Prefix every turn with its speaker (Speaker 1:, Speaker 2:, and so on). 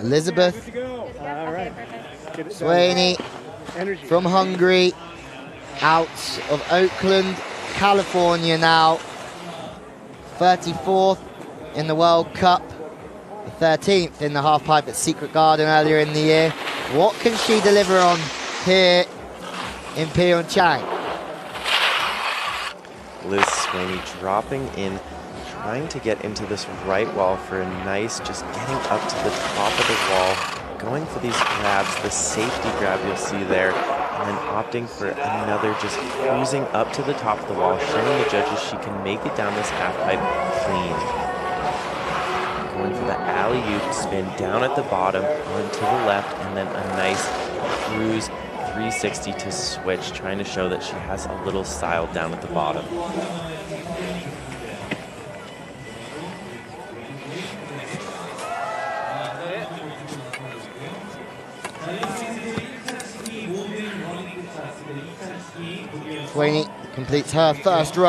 Speaker 1: Elizabeth
Speaker 2: right.
Speaker 1: Swaney from Hungary, out of Oakland, California now. 34th in the World Cup, 13th in the half pipe at Secret Garden earlier in the year. What can she deliver on here in Pyeongchang?
Speaker 3: Liz Swaney dropping in, trying to get into this right wall for a nice, just getting up to the top of the wall, going for these grabs, the safety grab you'll see there, and then opting for another, just cruising up to the top of the wall, showing the judges she can make it down this half pipe clean. Going for the alley-oop spin down at the bottom, onto the left, and then a nice cruise 360 to switch, trying to show that she has a little style down at the bottom.
Speaker 1: Swaney completes her first run.